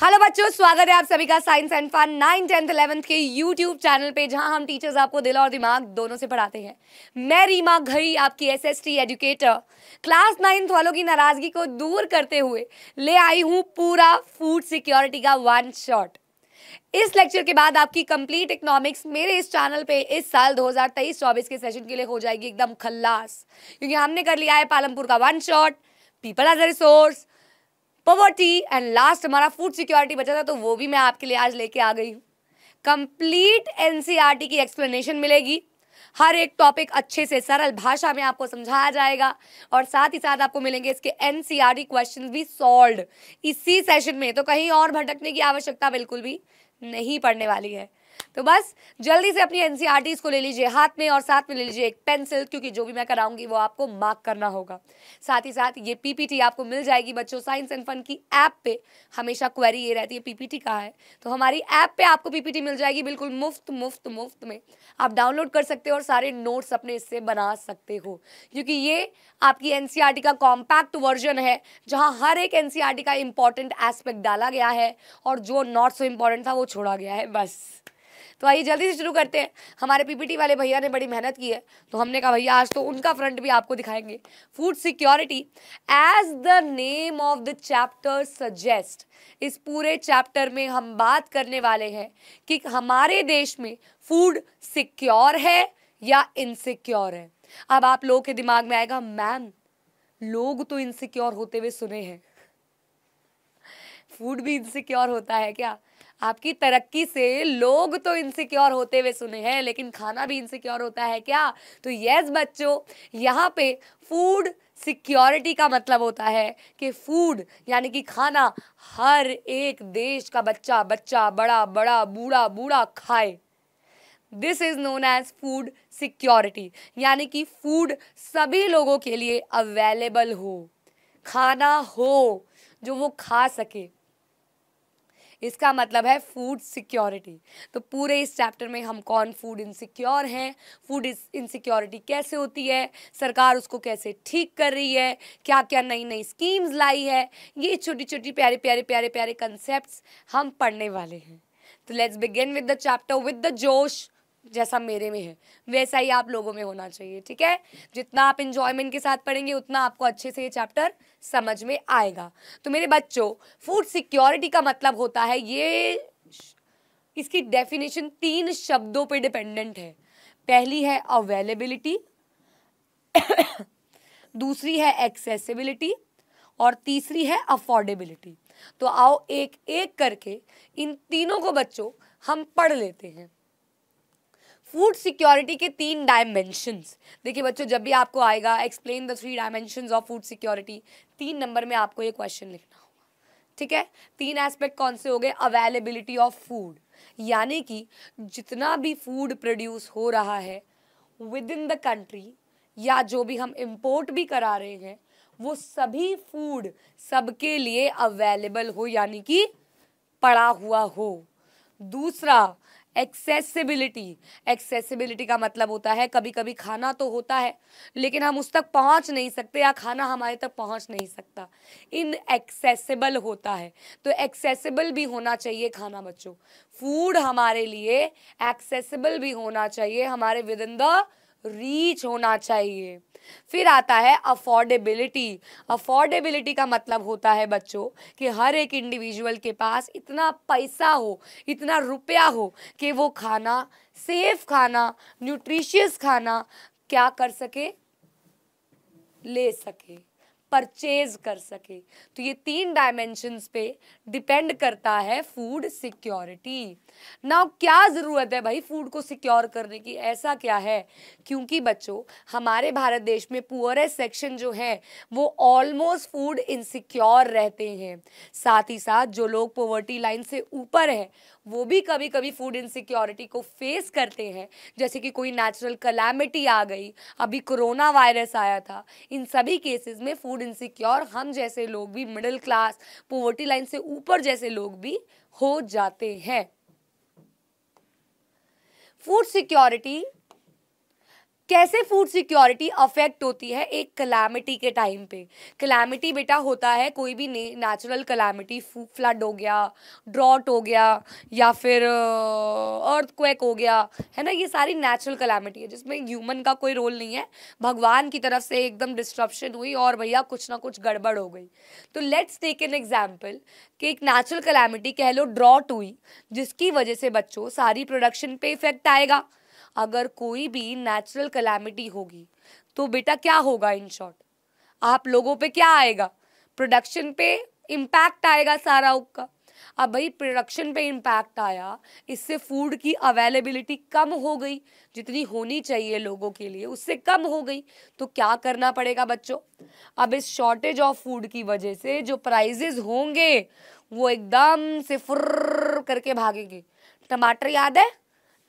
Hello बच्चों, स्वागत है आप सभी का science and fun nine, tenth, eleventh के यूट्यूब चैनल पे, जहाँ हम टीचर्स आपको दिल और दिमाग दोनों से पढ़ाते हैं। मैं रीमा घई, आपकी एसएसटी एजुकेटर क्लास नाइन्थ वालों की नाराज़गी को दूर करते हुए ले आई हूँ पूरा फ़ूड सिक्योरिटी का वन शॉट इस लेक्चर के बाद आपकी कंप्लीट इकोनॉमिक्स मेरे इस चैनल पे इस साल 2023-24 के सेशन के लिए हो जाएगी एकदम खल्लास। क्योंकि हमने कर लिया है पालमपुर का one shot people as a resource poverty and last हमारा फ़ूड सिक्योरिटी बचा था तो वो भी मैं आपके लिए आज लेके आ गई हूँ। कंप्लीट एनसीईआरटी की एक्सप्लेनेशन मिलेगी। हर एक टॉपिक अच्छे से सरल भाषा में आपको समझाया जाएगा और साथ ही साथ आपको मिलेंगे इसके एनसीईआरटी क्वेश्चन भी सॉल्व इसी सेशन में तो कहीं और भटकने की आवश्यकता बिल्कुल भी नहीं पड़ने वाली है। तो बस, जल्दी से अपनी एनसीईआरटी को ले लीजिए, हाथ में और साथ में ले लीजिए एक पेंसिल क्योंकि जो भी मैं कराऊँगी वो आपको मार्क करना होगा। साथ ही साथ ये पीपीटी आपको मिल जाएगी बच्चों साइंस एंड फन की ऐप पे। हमेशा क्वेरी ये रहती है पीपीटी कहाँ है? तो हमारी ऐप पे आपको पीपीटी मिल जाएगी बिल्कुल मुफ़्त मुफ़्त मुफ़्त में। आप डाउनलोड कर सकते हो और सारे नोट्स अपने इससे बना सकते हो। क्योंकि ये आपकी एनसीईआरटी का कॉम्पैक्ट वर्जन है, जहाँ हर एक एनसीईआरटी का इंपॉर्टेंट एस्पेक्ट डाला गया है, और जो नॉट सो इंपॉर्टेंट था वो छोड़ा गया है, बस। तो आइए जल्दी से शुरू करते हैं। हमारे पीपीटी वाले भैया ने बड़ी मेहनत की है। तो हमने कहा, भैया, आज तो उनका फ्रंट भी आपको दिखाएँगे। Food security as the name of the chapter suggest इस पूरे चैप्टर में हम बात करने वाले हैं कि हमारे देश में फ़ूड सिक्योर है या इनसिक्योर है। अब आप लोगों के दिमाग में आएगा मैम लोग तो इनसिक्योर होते हुए सुने हैं। फ़ूड भी इनसिक्योर होता है क्या? आपकी तरक्की से लोग तो इनसिक्योर होते हुए सुने हैं, लेकिन खाना भी इनसिक्योर होता है क्या? तो यस बच्चों, यहाँ पे फ़ूड सिक्योरिटी का मतलब होता है कि फ़ूड यानी कि खाना हर एक देश का बच्चा बच्चा, बड़ा बड़ा, बूढ़ा बूढ़ा खाए। This is known as food security यानी कि फ़ूड सभी लोगों के लिए अवेलेबल हो। खाना हो, जो वो खा सके। इसका मतलब है फ़ूड सिक्योरिटी तो पूरे इस चैप्टर में हम कौन फ़ूड इनसिक्योर हैं फ़ूड इनसिक्योरिटी कैसे होती है, सरकार उसको कैसे ठीक कर रही है क्या क्या नई नई स्कीम्स लाई है, ये छोटी छोटी प्यारे प्यारे प्यारे प्यारे कंसेप्ट हम पढ़ने वाले हैं. तो let's begin with the chapter with the josh. जैसा मेरे में है। वैसा ही आप लोगों में होना चाहिए, ठीक है? जितना आप इंजॉयमेंट के साथ पढ़ेंगे, उतना आपको अच्छे से ये चैप्टर समझ में आएगा। तो मेरे बच्चों फ़ूड सिक्योरिटी का मतलब होता है ये इसकी डेफिनेशन तीन शब्दों पे डिपेंडेंट है। पहली है अवेलेबिलिटी दूसरी है एक्सेसिबिलिटी और तीसरी है अफोर्डेबिलिटी तो आओ एक एक करके इन तीनों को बच्चों हम पढ़ लेते हैं। फ़ूड सिक्योरिटी के तीन डायमेंशंस देखिए बच्चों, जब भी आपको आएगा explain the three dimensions of food security तीन नंबर में आपको ये क्वेश्चन लिखना होगा। ठीक है? तीन एस्पेक्ट कौन से हो गए? अवेलेबिलिटी ऑफ़ फ़ूड यानी कि जितना भी फ़ूड प्रोड्यूस हो रहा है विद इन द कंट्री या जो भी हम इम्पोर्ट भी करा रहे हैं, वो सभी फ़ूड सबके लिए अवेलेबल हो, यानी कि पड़ा हुआ हो। दूसरा एक्सेसिबिलिटी एक्सेसिबिलिटी का मतलब होता है कभी कभी खाना तो होता है, लेकिन हम उस तक पहुँच नहीं सकते या खाना हमारे तक पहुँच नहीं सकता। इन एक्सेसिबल होता है। तो एक्सेसिबल भी होना चाहिए खाना, बच्चों। फ़ूड हमारे लिए एक्सेसिबल भी होना चाहिए, हमारे विद इन द रीच होना चाहिए। फिर आता है अफोर्डेबिलिटी। अफोर्डेबिलिटी का मतलब होता है बच्चों कि हर एक इंडिविजुअल के पास इतना पैसा हो, इतना रुपया हो कि वो खाना, सेफ़ खाना, न्यूट्रिशियस खाना क्या कर सके? ले सके। परचेज कर सके। तो ये तीन डायमेंशंस पे डिपेंड करता है फ़ूड सिक्योरिटी ना क्या ज़रूरत है भाई फ़ूड को सिक्योर करने की? ऐसा क्या है? क्योंकि बच्चों, हमारे भारत देश में पुअरेस्ट सेक्शन जो है, वो ऑलमोस्ट फ़ूड इनसिक्योर रहते हैं। साथ ही साथ जो लोग पोवर्टी लाइन से ऊपर है वो भी कभी कभी फ़ूड इनसिक्योरिटी को फेस करते हैं। जैसे कि कोई नेचुरल कलेमिटी आ गई, अभी कोरोना वायरस आया था, इन सभी केसेस में फ़ूड इनसिक्योर हम जैसे लोग भी मिडिल क्लास पोवर्टी लाइन से ऊपर जैसे लोग भी हो जाते हैं। फ़ूड सिक्योरिटी कैसे फ़ूड सिक्योरिटी अफेक्ट होती है एक कलामिटी के टाइम पे? कलामिटी बेटा होता है कोई भी नेचुरल कलामिटी फ्लड हो गया ड्रॉट हो गया, या फिर अर्थ क्वेक हो गया, है ना? ये सारी नेचुरल कलामिटी है, जिसमें ह्यूमन का कोई रोल नहीं है। भगवान की तरफ़ से एकदम डिस्ट्रप्शन हुई और भैया कुछ ना कुछ गड़बड़ हो गई। तो लेट्स टेक एन एग्ज़ाम्पल कि एक नेचुरल कलामिटी कह लो ड्रॉट हुई, जिसकी वजह से बच्चों सारी प्रोडक्शन पे इफ़ेक्ट आएगा। अगर कोई भी नेचुरल कलामिटी होगी तो बेटा क्या होगा इन शॉर्ट आप लोगों पे क्या आएगा? प्रोडक्शन पे इम्पैक्ट आएगा सारा का अब भाई प्रोडक्शन पे इम्पैक्ट आया, इससे फ़ूड की अवेलेबिलिटी कम हो गई। जितनी होनी चाहिए लोगों के लिए, उससे कम हो गई। तो क्या करना पड़ेगा बच्चों? अब इस शॉर्टेज ऑफ़ फ़ूड की वजह से जो प्राइजेज होंगे, वो एकदम से फुर करके भागेंगे। टमाटर याद है?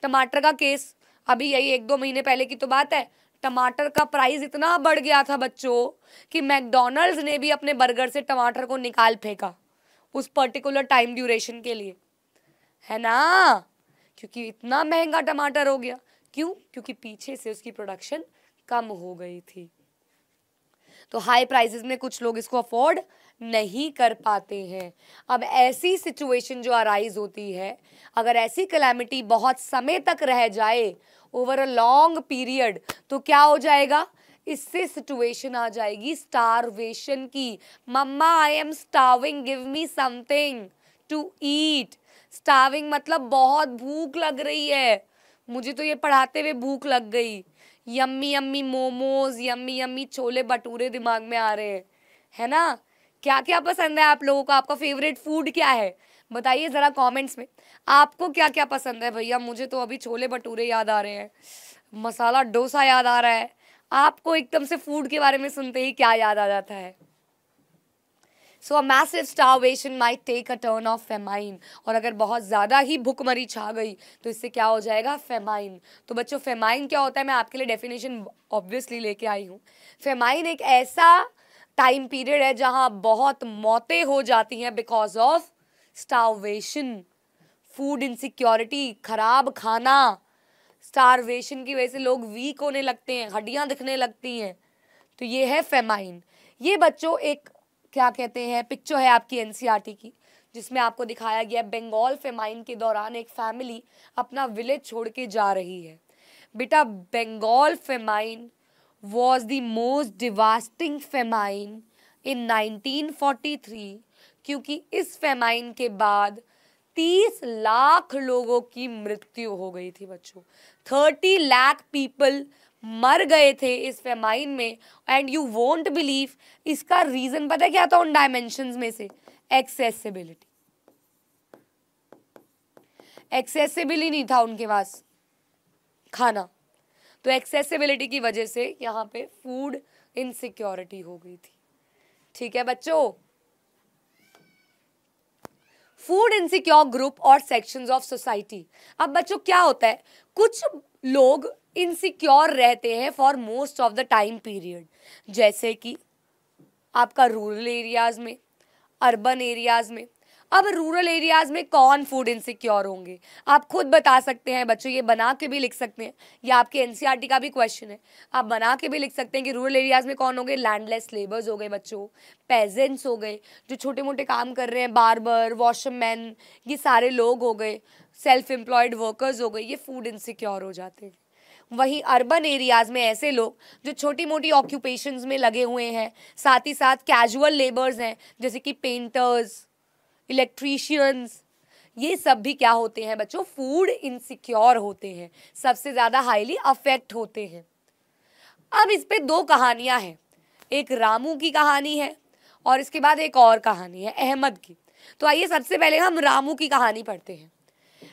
टमाटर का केस अभी यही एक दो महीने पहले की तो बात है। टमाटर का प्राइस इतना बढ़ गया था बच्चों कि मैकडोनल्ड्स ने भी अपने बर्गर से टमाटर को निकाल फेंका उस पर्टिकुलर टाइम ड्यूरेशन के लिए। है ना? क्योंकि इतना महँगा टमाटर हो गया। क्यों? क्योंकि पीछे से उसकी प्रोडक्शन कम हो गई थी। तो हाई प्राइसेस में कुछ लोग इसको अफोर्ड नहीं कर पाते हैं। अब ऐसी सिचुएशन जो अराइज होती है, अगर ऐसी कलेमिटी बहुत समय तक रह जाए ओवर अ लॉन्ग पीरियड तो क्या हो जाएगा? इससे सिचुएशन आ जाएगी स्टारवेशन की। Mamma I am starving give me something to eat starving मतलब बहुत भूख लग रही है। मुझे तो ये पढ़ाते हुए भूख लग गई। Yummy yummy momos yummy yummy chole bhature दिमाग में आ रहे हैं। है ना? क्या क्या पसंद है आप लोगों को? आपका फेवरेट फ़ूड क्या है? बताइए ज़रा कमेंट्स में। आपको क्या क्या पसंद है भैया? मुझे तो अभी छोले भटूरे याद आ रहे हैं। मसाला डोसा याद आ रहा है। आपको एकदम से फ़ूड के बारे में सुनते ही क्या याद आ जाता है? So a massive starvation might take a turn of famine और अगर बहुत ज़्यादा ही भुखमरी छा गई तो इससे क्या हो जाएगा? फेमाइन तो बच्चों फेमाइन क्या होता है? मैं आपके लिए डेफिनेशन ऑब्वियसली लेके आई हूँ। फेमाइन एक ऐसा टाइम पीरियड है जहाँ बहुत मौतें हो जाती हैं because of starvation food insecurity खराब खाना। स्टारवेशन की वजह से लोग वीक होने लगते हैं, हड्डियाँ दिखने लगती हैं। तो ये है फेमाइन ये बच्चों एक, क्या कहते हैं पिक्चर है आपकी एनसीईआरटी की, जिसमें आपको दिखाया गया बंगाल फेमाइन के दौरान एक फैमिली अपना विलेज छोड़ के जा रही है। बेटा Bengal famine most devastating famine in 1943 क्योंकि इस फेमाइन के बाद 30 लाख लोगों की मृत्यु हो गई थी बच्चों। 30 लाख पीपल मर गए थे इस फेमाइन में एंड यू वोंट बिलीव इसका रीजन पता क्या था उन डायमेंशन में से? एक्सेसिबिलिटी एक्सेसिबिलिटी नहीं था उनके पास खाना। तो एक्सेसिबिलिटी की वजह से यहाँ पे फ़ूड इनसिक्योरिटी हो गई थी। ठीक है बच्चों? फ़ूड इनसिक्योर ग्रुप और सेक्शंस ऑफ़ सोसाइटी अब बच्चों, क्या होता है? कुछ लोग इनसिक्योर रहते हैं for most of the time period जैसे कि आपका रूरल एरियाज़ में अर्बन एरियाज़ में अब रूरल एरियाज़ में कौन फ़ूड इनसिक्योर होंगे? आप खुद बता सकते हैं, बच्चों, ये बना के भी लिख सकते हैं। या आपके एनसीईआरटी का भी क्वेश्चन है। आप बना के भी लिख सकते हैं कि रूरल एरियाज़ में कौन हो गए? लैंडलेस लेबर्स हो गए बच्चों पेजेंट्स हो गए, जो छोटे मोटे काम कर रहे हैं बार्बर वॉशमैन ये सारे लोग हो गए सेल्फ एम्प्लॉयड वर्कर्स हो गए, ये फ़ूड इनसिक्योर हो जाते हैं। वहीं अर्बन एरियाज़ में ऐसे लोग, जो छोटी मोटी ऑक्यूपेशंस में लगे हुए हैं, साथ ही साथ कैजुअल लेबर्स हैं, जैसे कि पेंटर्स इलेक्ट्रीशियंस ये सब भी क्या होते हैं बच्चों? फ़ूड इनसिक्योर होते हैं, सबसे ज़्यादा हाईली अफेक्ट होते हैं। अब इस पर दो कहानियाँ हैं। एक रामू की कहानी है और इसके बाद एक और कहानी है, अहमद की। तो आइए सबसे पहले हम रामू की कहानी पढ़ते हैं।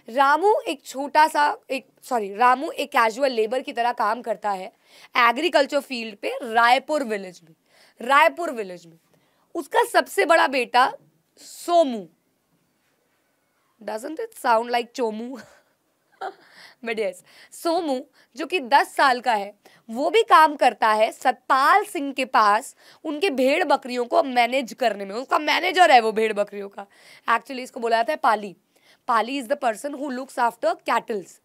रामू एक छोटा सा, एक सॉरी रामू एक कैजुअल लेबर की तरह काम करता है एग्रीकल्चर फ़ील्ड पे, रायपुर विलेज में। रायपुर विलेज में। उसका सबसे बड़ा बेटा Somu doesn't it sound like Chomu but yes Somu जो कि दस साल का है, वो भी काम करता है सतपाल सिंह के पास उनके भेड़ बकरियों को मैनेज करने में। उसका मैनेजर है वो भेड़ बकरियों का। एक्चुअली इसको बोला जाता है पाली। Pali is the person who looks after cattles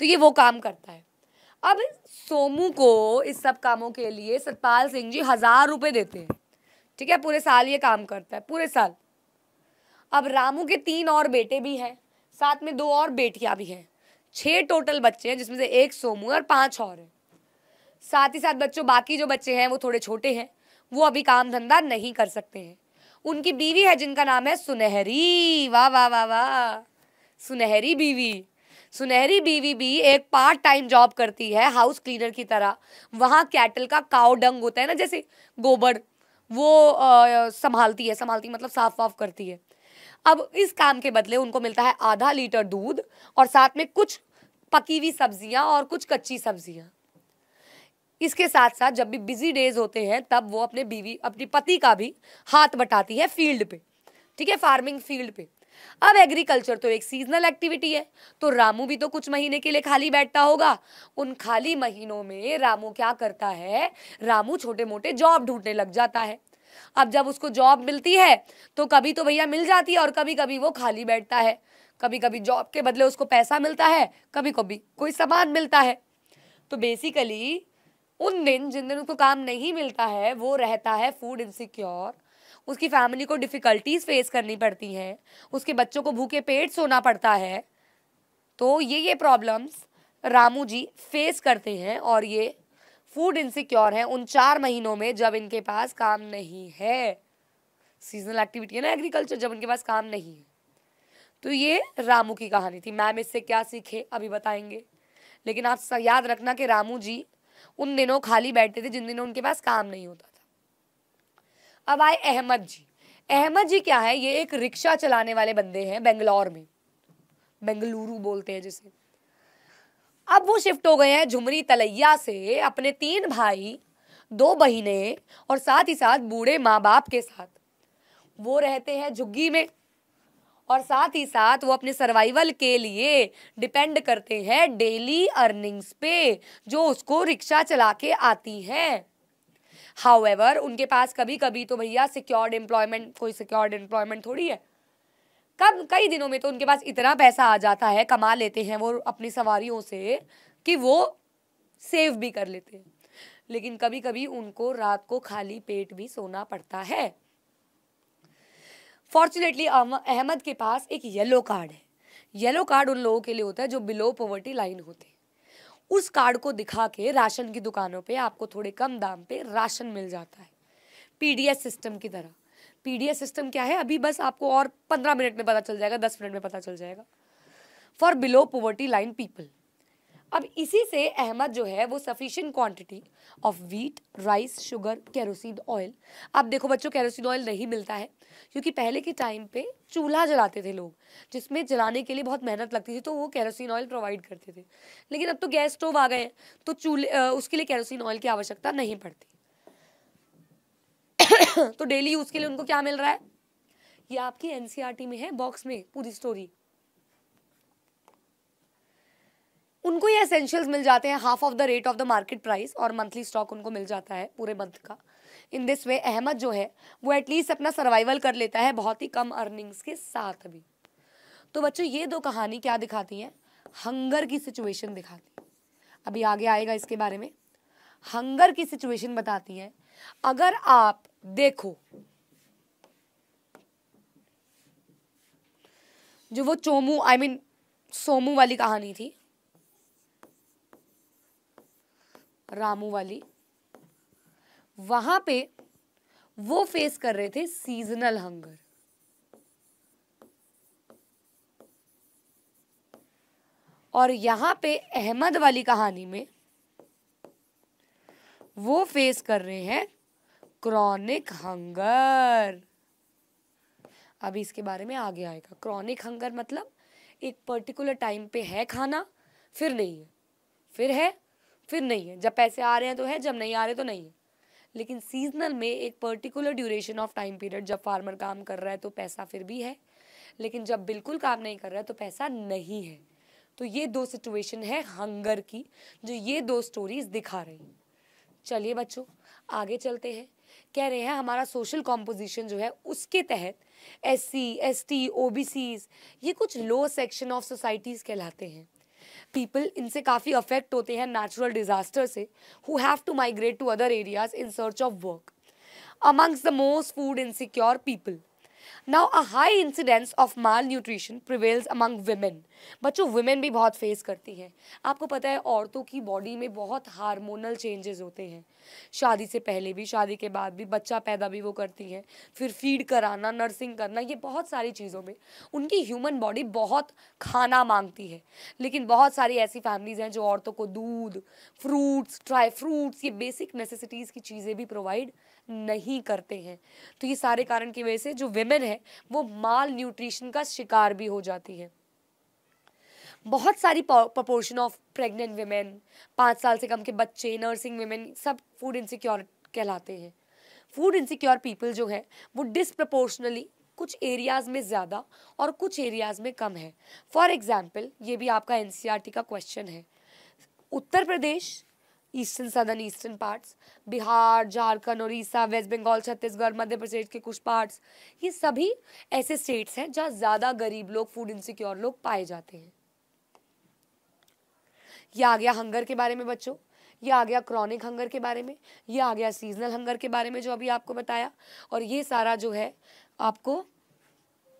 तो ये वो काम करता है। अब सोमू को इस सब कामों के लिए सतपाल सिंह जी हज़ार रुपए देते हैं। ठीक है, पूरे साल ये काम करता है, पूरे साल। अब रामू के तीन और बेटे भी हैं, साथ में दो और बेटियाँ भी हैं। छह टोटल बच्चे हैं, जिसमें से एक सोमू और पाँच और हैं। साथ ही साथ बच्चों, बाकी जो बच्चे हैं, वो थोड़े छोटे हैं, वो अभी काम धंधा नहीं कर सकते हैं। उनकी बीवी है, जिनका नाम है सुनहरी। वाह वाह वाह वाह। सुनहरी बीवी। सुनहरी बीवी भी एक पार्ट टाइम जॉब करती है हाउस क्लीनर की तरह। वहाँ कैटल का काव डंग होता है ना, जैसे गोबर वो आ, संभालती है संभालती मतलब साफ़ वाफ करती है। अब इस काम के बदले उनको मिलता है आधा लीटर दूध और साथ में कुछ पकी हुई सब्ज़ियाँ और कुछ कच्ची सब्ज़ियाँ। इसके साथ साथ जब भी बिज़ी डेज़ होते हैं तब वो अपने बीवी अपने पति का भी हाथ बटाती है फ़ील्ड पे। ठीक है? फ़ार्मिंग फ़ील्ड पे। अब एग्रीकल्चर तो एक सीजनल एक्टिविटी है। तो रामू भी तो कुछ महीने के लिए खाली बैठता होगा। उन खाली महीनों में रामू क्या करता है? रामू छोटे मोटे जॉब ढूँढने लग जाता है। अब जब उसको जॉब मिलती है तो कभी तो भैया मिल जाती है और कभी कभी वो खाली बैठता है। कभी कभी जॉब के बदले उसको पैसा मिलता है कभी कभी कोई सामान मिलता है। तो बेसिकली उन दिन जिन दिन उसको काम नहीं मिलता है, वो रहता है फ़ूड इनसिक्योर उसकी फैमिली को डिफ़िकल्टीज फेस करनी पड़ती हैं, उसके बच्चों को भूखे पेट सोना पड़ता है तो ये ये प्रॉब्लम्स रामू जी फेस करते हैं और ये फ़ूड इनसिक्योर है उन चार महीनों में जब इनके पास काम नहीं है। सीजनल एक्टिविटी है ना एग्रीकल्चर जब इनके पास काम नहीं है। तो ये रामू की कहानी थी। मैम इससे क्या सीखे, अभी बताएँगे। लेकिन आप याद रखना कि रामू जी उन दिनों खाली बैठते थे जिन दिनों उनके पास काम नहीं होता अब आए अहमद जी। अहमद जी क्या है? ये एक रिक्शा चलाने वाले बंदे हैं बेंगलोर में। बेंगलुरु बोलते हैं जिसे। अब वो शिफ्ट हो गए हैं झुमरी तलैया से अपने तीन भाई, दो बहिने और साथ ही साथ बूढ़े माँ बाप के साथ। वो रहते हैं झुग्गी में और साथ ही साथ वो अपने सर्वाइवल के लिए डिपेंड करते हैं डेली अर्निंग्स पे, जो उसको रिक्शा चला के आती हैं। हाउएवर उनके पास कभी कभी तो भैया सिक्योर्ड एम्प्लॉयमेंट कोई सिक्योर्ड एम्प्लॉयमेंट थोड़ी है। कब, कई दिनों में तो उनके पास इतना पैसा आ जाता है, कमा लेते हैं वो अपनी सवारियों से, कि वो सेव भी कर लेते हैं। लेकिन कभी कभी उनको रात को खाली पेट भी सोना पड़ता है। फॉर्चुनेटली अहमद के पास एक येलो कार्ड है। येलो कार्ड उन लोगों के लिए होता है जो बिलो पॉवर्टी लाइन होते हैं। उस कार्ड को दिखा के राशन की दुकानों पे आपको थोड़े कम दाम पे राशन मिल जाता है। पीडीएस सिस्टम की तरह। पीडीएस सिस्टम क्या है? अभी बस आपको और पंद्रह मिनट में पता चल जाएगा, दस मिनट में पता चल जाएगा। For below poverty line people अब इसी से अहमद जो है वो sufficient quantity of wheat rice sugar kerosene oil अब देखो बच्चों कैरोसिन ऑयल नहीं मिलता है, क्योंकि पहले के टाइम पे चूल्हा जलाते थे लोग, जिसमें जलाने के लिए बहुत मेहनत लगती थी तो वो कैरोसिन ऑयल प्रोवाइड करते थे। लेकिन अब तो गैस स्टोव आ गए हैं तो चूल्हे उसके लिए कैरोसिन ऑयल की आवश्यकता नहीं पड़ती। तो डेली यूज़ के लिए उनको क्या मिल रहा है? ये आपकी एनसीआरटी में है बॉक्स में, पूरी स्टोरी उनको ये एसेंशियल्स मिल जाते हैं half of the rate of the market price और मंथली स्टॉक उनको मिल जाता है पूरे मंथ का। इन दिस वे अहमद जो है वो एटलीस्ट अपना सर्वाइवल कर लेता है बहुत ही कम अर्निंग्स के साथ भी। तो बच्चों ये दो कहानी क्या दिखाती हैं? हंगर की सिचुएशन दिखाती है। अभी आगे आएगा इसके बारे में। हंगर की सिचुएशन बताती है। अगर आप देखो जो वो Chomu I I mean mean, Somu वाली कहानी थी रामू वाली। वहाँ पे वो फेस कर रहे थे सीजनल हंगर और यहाँ पे अहमद वाली कहानी में वो फेस कर रहे हैं क्रॉनिक हंगर अभी इसके बारे में आगे आएगा। क्रॉनिक हंगर मतलब एक पर्टिकुलर टाइम पे है खाना, फिर नहीं है। फिर है फिर नहीं है। जब पैसे आ रहे हैं तो है, जब नहीं आ रहे तो नहीं है। लेकिन सीजनल में एक particular duration of time period जब फार्मर काम कर रहा है तो पैसा फिर भी है। लेकिन जब बिल्कुल काम नहीं कर रहा है तो पैसा नहीं है। तो ये दो सिचुएशन है हंगर की, जो ये दो स्टोरीज दिखा रही हैं। चलिए बच्चों, आगे चलते हैं। कह रहे हैं हमारा सोशल कॉम्पोजिशन जो है, उसके तहत S C S T O B Cs ये कुछ लो सेक्शन ऑफ़ सोसाइटीज़ कहलाते हैं। पीपल इनसे काफ़ी अफेक्ट होते हैं नेचुरल डिजास्टर से who have to migrate to other areas in search of work amongst the most food insecure people now a high incidence of malnutrition prevails among women बच्चों women भी बहुत face करती हैं। आपको पता है, औरतों की बॉडी में बहुत हार्मोनल चेंजेस होते हैं। शादी से पहले भी, शादी के बाद भी, बच्चा पैदा भी वो करती हैं। फिर फ़ीड कराना नर्सिंग करना, ये बहुत सारी चीज़ों में उनकी ह्यूमन बॉडी बहुत खाना मांगती है। लेकिन बहुत सारी ऐसी फैमिलीज़ हैं जो औरतों को दूध फ्रूट्स ड्राई फ्रूट्स ये बेसिक नेसेसिटीज़ की चीज़ें भी प्रोवाइड नहीं करते हैं। तो ये सारे कारण की वजह से जो वेमेन है, वो माल न्यूट्रिशन का शिकार भी हो जाती है। बहुत सारी प्रपोर्शन ऑफ़ प्रेग्नेंट वेमेन पाँच साल से कम के बच्चे नर्सिंग वेमेन सब फ़ूड इनसिक्योर कहलाते हैं। फ़ूड इनसिक्योर पीपल जो है, वो डिसप्रपोर्शनली कुछ एरियाज़ में ज़्यादा और कुछ एरियाज़ में कम है। फॉर एग्ज़ाम्पल ये भी आपका एन e का क्वेश्चन है। Uttar Pradesh eastern southern eastern parts Bihar, Jharkhand Odisha West Bengal, Chhattisgarh, Madhya Pradesh के कुछ पार्ट्स ये सभी ऐसे स्टेट्स हैं जहाँ ज़्यादा गरीब लोग फ़ूड इनसिक्योर लोग पाए जाते हैं। ये आ गया हंगर के बारे में बच्चों। ये आ गया क्रॉनिक हंगर के बारे में। ये आ गया सीजनल हंगर के बारे में जो अभी आपको बताया। और ये सारा जो है आपको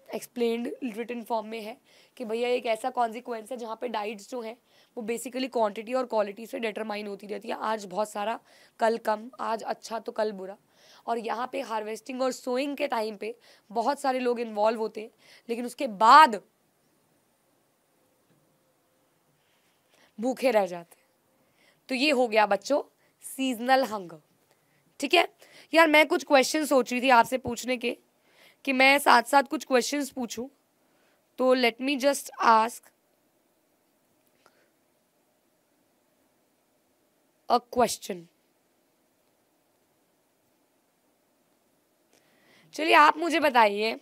एक्सप्लेन्ड रिटर्न फॉर्म में है कि भैया एक ऐसा कॉन्सिक्वेंस है जहाँ पे डाइट्स जो हैं वो बेसिकली क्वांटिटी और क्वालिटी से डिटरमाइन होती रहती है। आज बहुत सारा, कल कम, आज अच्छा तो कल बुरा। और यहाँ पे हार्वेस्टिंग और सोइंग के टाइम पे बहुत सारे लोग इन्वॉल्व होते हैं, लेकिन उसके बाद भूखे रह जाते तो ये हो गया बच्चों सीजनल हंगर ठीक है? यार मैं कुछ क्वेश्चन सोच रही थी आपसे पूछने के, कि मैं साथ साथ कुछ क्वेश्चंस पूछूँ। तो let me just ask a question चलिए, आप मुझे बताइए।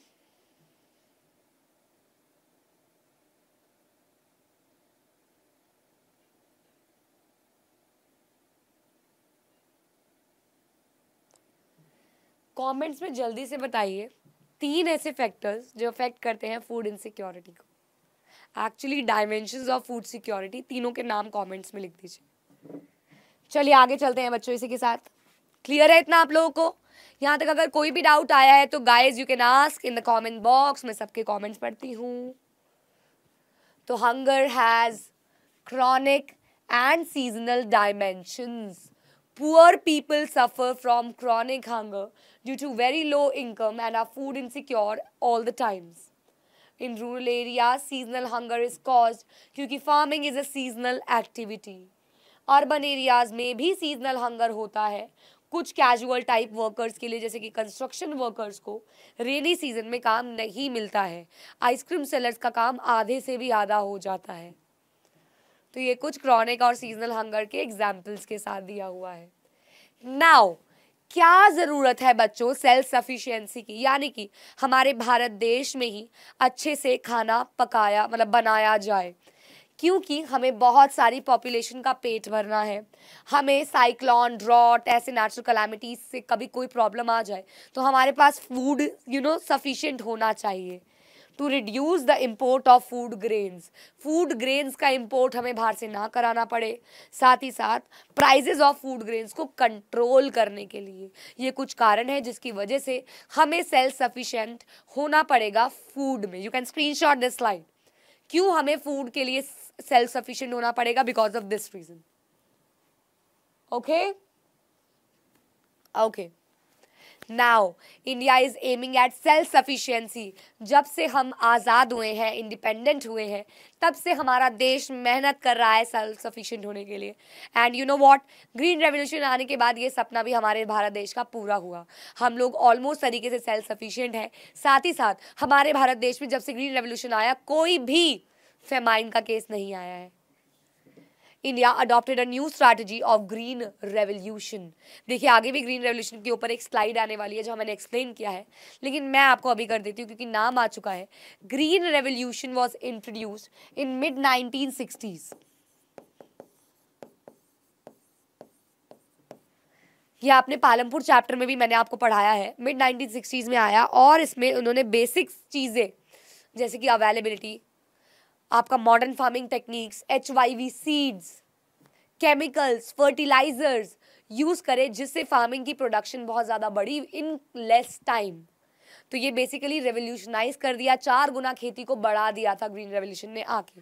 कमेंट्स में जल्दी से बताइए तीन ऐसे फैक्टर्स जो अफेक्ट करते हैं फ़ूड इनसिक्योरिटी को। Actually dimension of food security तीनों के नाम कमेंट्स में लिख दीजिए। चलिए आगे चलते हैं बच्चों इसी के साथ। क्लियर है इतना आप लोगों को? यहाँ तक अगर कोई भी डाउट आया है तो guys you can ask in the comment box मैं सबके कॉमेंट्स पढ़ती हूँ। तो hunger has chronic and seasonal dimension poor people suffer from chronic hunger due to very low income and are food insecure all the times in rural area seasonal hunger is cause क्योंकि farming is a seasonal activity Urban areas में भी seasonal hunger होता है। कुछ casual type workers के लिए, जैसे कि कंस्ट्रक्शन वर्कर्स को रेनी सीज़न में काम नहीं मिलता है। आइसक्रीम सेलर्स का काम आधे से भी आधा हो जाता है। तो ये कुछ क्रॉनिक और सीजनल हंगर के एग्जाम्पल्स के साथ दिया हुआ है। नाउ क्या ज़रूरत है बच्चों सेल्फ सफिशियंसी की? यानी कि हमारे भारत देश में ही अच्छे से खाना पकाया मतलब बनाया जाए। क्योंकि हमें बहुत सारी पॉपुलेशन का पेट भरना है। हमें साइक्लोन ड्रॉट ऐसे नेचुरल कलामिटीज से कभी कोई प्रॉब्लम आ जाए तो हमारे पास फ़ूड यू नो सफिशिएंट होना चाहिए। To reduce the import of food grains food grains का इम्पोर्ट हमें बाहर से ना कराना पड़े। साथ ही साथ प्राइजेज ऑफ़ फ़ूड ग्रेन्स को कंट्रोल करने के लिए ये कुछ कारण है जिसकी वजह से हमें सेल्फ सफिशेंट होना पड़ेगा फ़ूड में। You can screenshot this slide क्यों हमें फ़ूड के लिए सेल्फ सफिशिएंट होना पड़ेगा because of this reason okay okay now India is aiming at self sufficiency जब से हम आज़ाद हुए हैं इंडिपेंडेंट हुए हैं, तब से हमारा देश मेहनत कर रहा है सेल्फ सफिशियंट होने के लिए. And you know what green revolution आने के बाद ये सपना भी हमारे भारत देश का पूरा हुआ. हम लोग ऑलमोस्ट तरीके से सेल्फ सफिशियंट हैं. साथ ही साथ, हमारे भारत देश में जब से ग्रीन रेवोल्यूशन आया, कोई भी फेमाइन का केस नहीं आया है। India adopted a new strategy of green revolution देखिए, आगे भी ग्रीन रेवोल्यूशन के ऊपर एक स्लाइड आने वाली है जो मैंने एक्सप्लेन किया है। लेकिन मैं आपको अभी कर देती हूँ, क्योंकि नाम आ चुका है। Green revolution was introduced in mid nineteen sixties ये आपने पालमपुर चैप्टर में भी मैंने आपको पढ़ाया है। मिड नाइनटीन सिक्सटीज़ में आया और इसमें उन्होंने बेसिक चीज़ें, जैसे कि अवेलेबिलिटी आपका modern farming techniques H Y V seeds chemicals fertilisers use करें जिससे फ़ार्मिंग की प्रोडक्शन बहुत ज़्यादा बढ़ी इन लेस टाइम तो ये बेसिकली रेवोल्यूशनाइज कर दिया, चार गुना खेती को बढ़ा दिया था ग्रीन रेवोल्यूशन ने आके।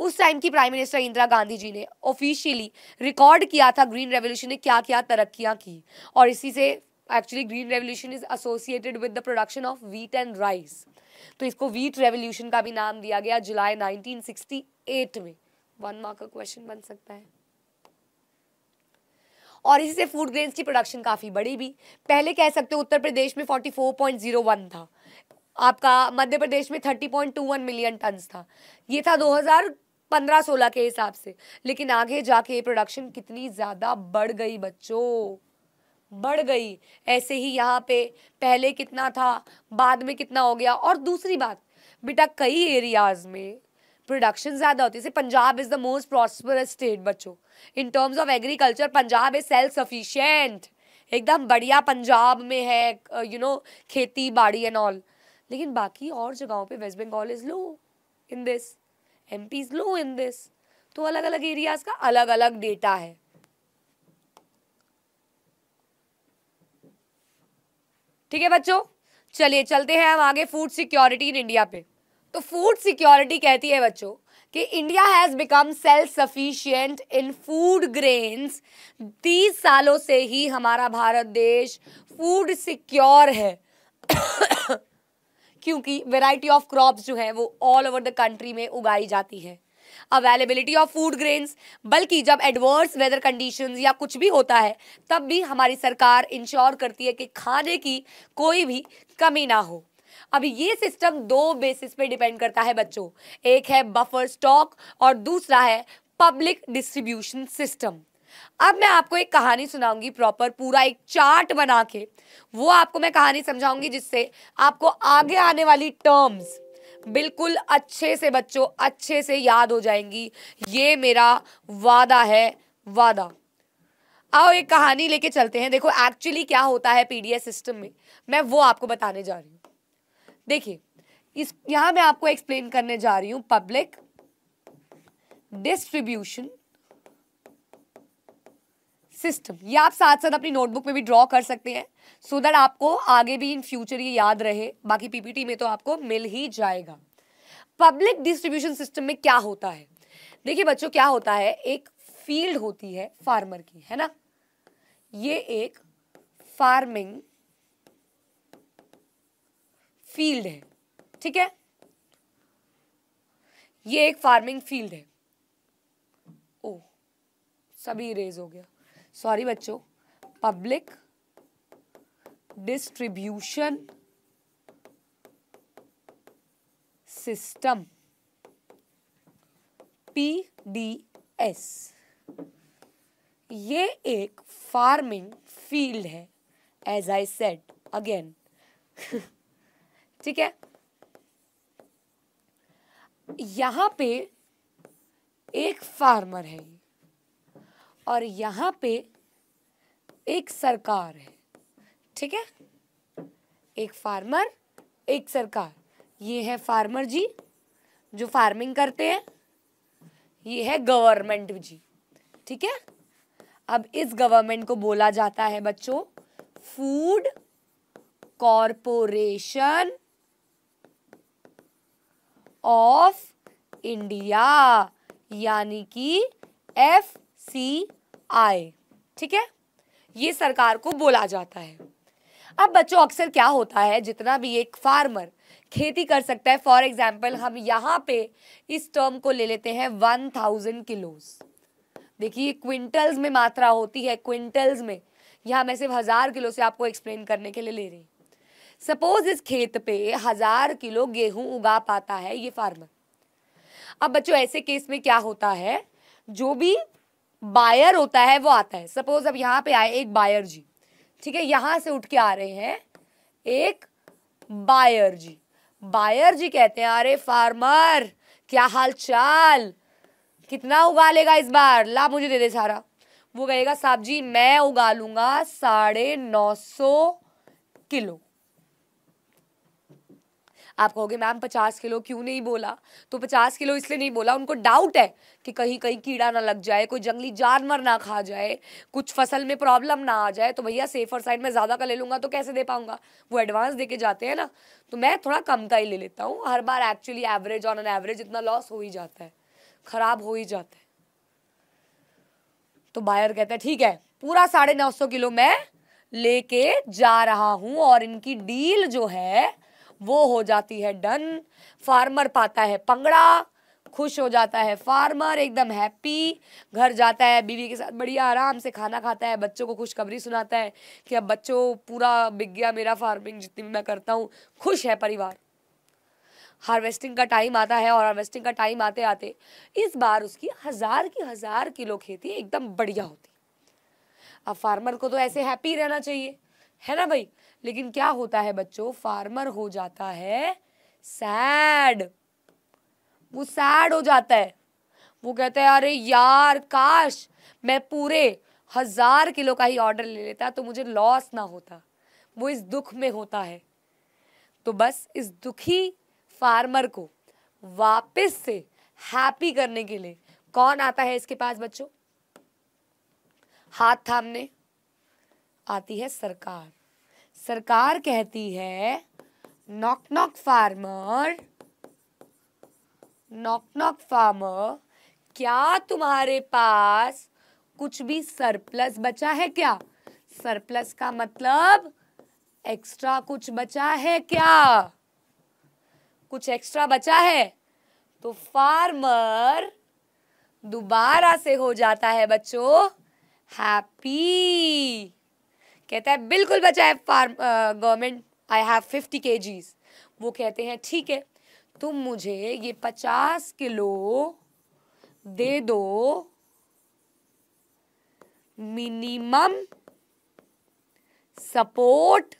उस टाइम की प्राइम मिनिस्टर इंदिरा गांधी जी ने ऑफिशियली रिकॉर्ड किया था ग्रीन रेवोल्यूशन ने क्या क्या तरक्कियाँ की और इसी से actually green revolution is associated with the production of wheat and rice तो इसको वीट रेवोल्यूशन का भी नाम दिया गया जुलाई 1968 में। वन मार्क का क्वेश्चन बन सकता है। और इसी से फ़ूड ग्रेन्स की प्रोडक्शन काफ़ी बढ़ी भी। पहले कह सकते हो, उत्तर प्रदेश में 44.01 था। आपका मध्य प्रदेश में 30.21 मिलियन टन था। ये था 2015-16 के हिसाब से। लेकिन आगे जाके ये प्रोडक्शन कितनी ज़्यादा बढ़ गई बच्चों। बढ़ गई। ऐसे ही यहाँ पे पहले कितना था, बाद में कितना हो गया। और दूसरी बात, बेटा कई एरियाज़ में प्रोडक्शन ज़्यादा होती है। जैसे Punjab is the most prosperous state बच्चों। In terms of agriculture Punjab is self sufficient एकदम बढ़िया पंजाब में है यू नो खेती बाड़ी एंड ऑल लेकिन बाकी और जगहों पे West Bengal is low in this M P is low in this तो अलग अलग एरियाज़ का अलग अलग डेटा है। ठीक है बच्चों? चलिए, चलते हैं हम आगे फ़ूड सिक्योरिटी इन इंडिया पे। तो फ़ूड सिक्योरिटी कहती है बच्चों कि India has become self sufficient in food grains तीस सालों से ही हमारा भारत देश फ़ूड सिक्योर है। क्योंकि वेराइटी ऑफ़ क्रॉप्स जो है वो ऑल ओवर द कंट्री में उगाई जाती है। अवेलेबिलिटी ऑफ़ फ़ूड ग्रेन्स बल्कि जब एडवर्स वेदर कंडीशंस या कुछ भी होता है, तब भी हमारी सरकार इंश्योर करती है कि खाने की कोई भी कमी ना हो। अब ये सिस्टम दो बेसिस पे डिपेंड करता है बच्चों। एक है बफर स्टॉक और दूसरा है पब्लिक डिस्ट्रीब्यूशन सिस्टम अब मैं आपको एक कहानी सुनाऊँगी प्रॉपर पूरा एक चार्ट बना के। वो आपको मैं कहानी समझाऊँगी जिससे आपको आगे आने वाली टर्म्स बिल्कुल अच्छे से बच्चों, अच्छे से याद हो जाएँगी। ये मेरा वादा है, वादा। आओ एक कहानी लेके चलते हैं। देखो एक्चुअली क्या होता है पीडीएस सिस्टम में? मैं वो आपको बताने जा रही हूँ। देखिए, इस, यहाँ मैं आपको एक्सप्लेन करने जा रही हूँ पब्लिक डिस्ट्रीब्यूशन सिस्टम ये आप साथ साथ अपनी नोटबुक में भी ड्रॉ कर सकते हैं सो so दैट आपको आगे भी इन फ्यूचर ये याद रहे। बाकी पीपीटी में तो आपको मिल ही जाएगा। पब्लिक डिस्ट्रीब्यूशन सिस्टम में क्या होता है? देखिए बच्चों, क्या होता है? एक फ़ील्ड होती है फार्मर की, है ना? ये एक फ़ार्मिंग फ़ील्ड है, ठीक है? ये एक फ़ार्मिंग फ़ील्ड है। ओ सभी रेज हो गया। सॉरी बच्चों public distribution system P D S ये एक फ़ार्मिंग फ़ील्ड है एज आई सेड अगेन ठीक है? यहाँ पे एक फार्मर है और यहाँ पे एक सरकार है, ठीक है? एक फार्मर एक सरकार। ये है फार्मर जी, जो फ़ार्मिंग करते हैं। ये है गवर्नमेंट जी, ठीक है? अब इस गवर्नमेंट को बोला जाता है बच्चों फ़ूड कॉरपोरेशन ऑफ़ इंडिया यानी कि एफ़ सी आई ठीक है? ये सरकार को बोला जाता है। अब बच्चों, अक्सर क्या होता है, जितना भी एक फार्मर खेती कर सकता है फॉर एग्ज़ाम्पल हम यहाँ पे इस टर्म को ले लेते हैं वन थाउज़ेंड किलोज देखिए क्विंटल्स में मात्रा होती है क्विंटल्स में। यहाँ मैं सिर्फ़ हज़ार किलो से आपको एक्सप्लेन करने के लिए ले रही सपोज़ इस खेत पे हज़ार किलो गेहूँ उगा पाता है ये फार्मर अब बच्चों, ऐसे केस में क्या होता है, जो भी बायर होता है, वो आता है। सपोज़ अब यहाँ पे आए एक बायर जी। ठीक है, यहाँ से उठ के आ रहे हैं एक बायर जी। बायर जी कहते हैं, अरे फार्मर, क्या हाल चाल कितना उगा लेगा इस बार? ला मुझे दे दे सारा। वो कहेगा, साहब जी, मैं उगा लूँगा साढ़े नौ सौ किलो। आप कहोगे, मैम, पचास किलो क्यों नहीं बोला? तो पचास किलो इसलिए नहीं बोला, उनको डाउट है कि कहीं कहीं कीड़ा ना लग जाए, कोई जंगली जानवर ना खा जाए, कुछ फ़सल में प्रॉब्लम ना आ जाए तो भैया सेफर साइड में ज़्यादा का ले लूँगा तो कैसे दे पाऊँगा? वो एडवांस दे के जाते हैं ना। तो मैं थोड़ा कम का ही ले लेता हूँ। हर बार actually average on an average इतना लॉस हो ही जाता है। खराब हो ही जाता है। तो बायर कहता है, ठीक है, पूरा साढ़े नौ सौ किलो मैं लेके जा रहा हूँ और इनकी डील जो है वो हो जाती है डन। फार्मर पाता है पंगड़ा, खुश हो जाता है फार्मर, एकदम हैप्पी। घर जाता है, बीवी के साथ बढ़िया आराम से खाना खाता है, बच्चों को खुशखबरी सुनाता है कि अब बच्चों, पूरा बिक गया मेरा फ़ार्मिंग जितनी भी मैं करता हूँ, खुश है परिवार। हार्वेस्टिंग का टाइम आता है और हार्वेस्टिंग का टाइम आते आते इस बार उसकी हज़ार की हज़ार किलो खेती एकदम बढ़िया होती। अब फार्मर को तो ऐसे हैप्पी रहना चाहिए, है ना भाई? लेकिन क्या होता है बच्चों? फार्मर हो जाता है सैड वो सैड हो जाता है। वो कहते हैं, अरे यार, काश मैं पूरे हज़ार किलो का ही ऑर्डर ले लेता तो मुझे लॉस ना होता। वो इस दुख में होता है। तो बस इस दुखी फार्मर को वापस से हैप्पी करने के लिए कौन आता है इसके पास बच्चों? हाथ थामने आती है सरकार। सरकार कहती है knock knock farmer knock knock farmer क्या तुम्हारे पास कुछ भी सरप्लस बचा है क्या? सरप्लस का मतलब एक्स्ट्रा कुछ बचा है क्या? कुछ एक्स्ट्रा बचा है? तो फार्मर दोबारा से हो जाता है बच्चों हैप्पी कहता है, बिल्कुल बचा है farm government I have fifty के वो कहते हैं, ठीक है, तुम मुझे ये पचास किलो दे दो मिनिमम सपोर्ट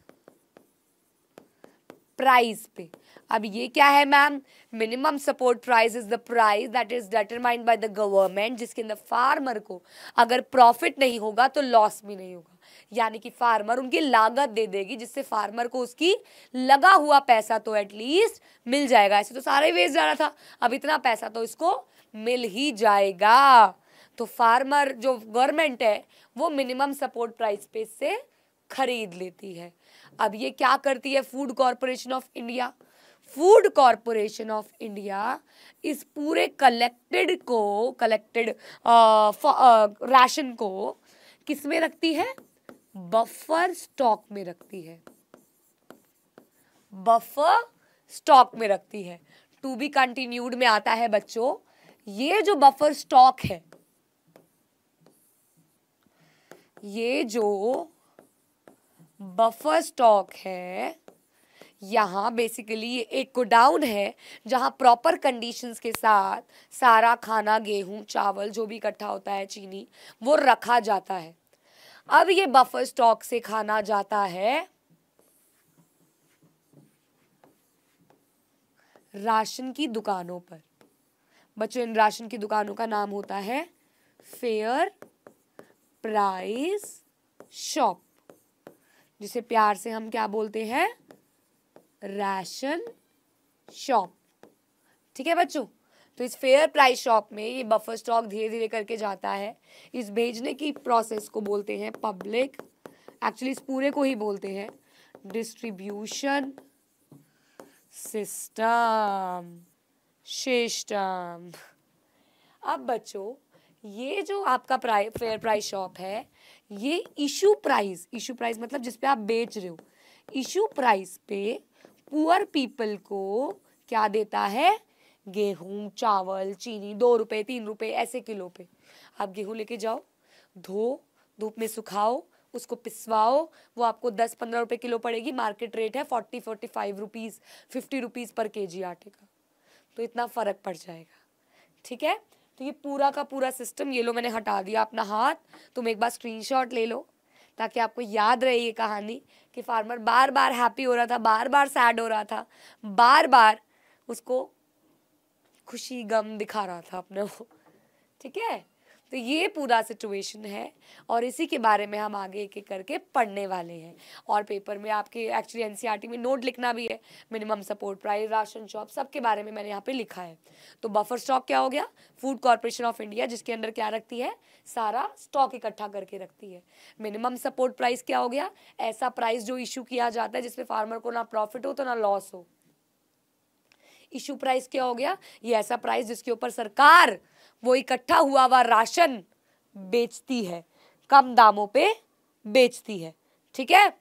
प्राइस पे. अब ये क्या है ma'am minimum support price is the price that is determined by the government जिसके अंदर फार्मर को अगर प्रॉफिट नहीं होगा तो लॉस भी नहीं होगा। यानी कि फार्मर उनकी लागत दे देगी, जिससे फार्मर को उसकी लगा हुआ पैसा तो एटलीस्ट मिल जाएगा। ऐसे तो सारा ही वेस्ट जा रहा था। अब इतना पैसा तो इसको मिल ही जाएगा। तो फार्मर जो गवर्नमेंट है, वो मिनिमम सपोर्ट प्राइस पे से खरीद लेती है। अब ये क्या करती है food corporation of India food corporation of India इस पूरे कलेक्टेड को कलेक्टेड राशन को किसमें रखती है? बफर स्टॉक में रखती है। बफर स्टॉक में रखती है। टू बी कंटिन्यूड में आता है बच्चों, ये जो बफर स्टॉक है, ये जो बफर स्टॉक है, यहाँ बेसिकली ये एक गोडाउन है, जहाँ प्रॉपर कंडीशंस के साथ सारा खाना, गेहूँ, चावल, जो भी इकट्ठा होता है, चीनी, वो रखा जाता है। अब ये बफर स्टॉक से खाना जाता है। राशन की दुकानों पर। बच्चों, इन राशन की दुकानों का नाम होता है फेयर प्राइस शॉप जिसे प्यार से हम क्या बोलते हैं? Ration shop. ठीक है बच्चों? तो इस फेयर प्राइस शॉप में ये बफर स्टॉक धीरे धीरे करके जाता है। इस भेजने की प्रोसेस को बोलते हैं पब्लिक एक्चुअली इस पूरे को ही बोलते हैं डिस्ट्रीब्यूशन सिस्टम सिस्टम अब बच्चों, ये जो आपका प्राइ फेयर प्राइस शॉप है, ये इशू प्राइस इशू प्राइस मतलब जिस पे आप बेच रहे हो इशू प्राइस पे पुअर पीपल को क्या देता है? गेहूँ, चावल, चीनी, दो रुपए, तीन रुपए, ऐसे किलो पे। आप गेहूँ लेके जाओ, धो, धूप में सुखाओ, उसको पिसवाओ, वो आपको दस पंद्रह रुपए किलो पड़ेगी, मार्केट रेट है forty forty five rupees fifty rupees per K G आटे का। तो इतना फ़र्क पड़ जाएगा। ठीक है? तो ये पूरा का पूरा सिस्टम ये लो मैंने हटा दिया। अपना हाथ, तुम एक बार स्क्रीनशॉट ले लो, ताकि आपको याद रहे ये कहानी कि फार्मर बार बार हैप्पी हो रहा था बार बार सैड हो रहा था बार बार उसको खुशी गम दिखा रहा था अपने को ठीक है? तो ये पूरा सिचुएशन है और इसी के बारे में हम आगे एक एक करके पढ़ने वाले हैं। और पेपर में आपके एक्चुअली एनसीईआरटी में नोट लिखना भी है। Minimum support price ration shop सब के बारे में मैंने यहाँ पे लिखा है। तो बफर स्टॉक क्या हो गया? फ़ूड कॉरपोरेशन ऑफ़ इंडिया जिसके अंदर क्या रखती है? सारा स्टॉक इकट्ठा करके रखती है। मिनिमम सपोर्ट प्राइस क्या हो गया? ऐसा प्राइस जो इशू किया जाता है जिसमें फार्मर को ना प्रॉफिट हो तो ना लॉस हो। इशू प्राइस क्या हो गया? ये ऐसा प्राइस जिसके ऊपर सरकार वो इकट्ठा हुआ हुआ राशन बेचती है, कम दामों पे बेचती है। ठीक है?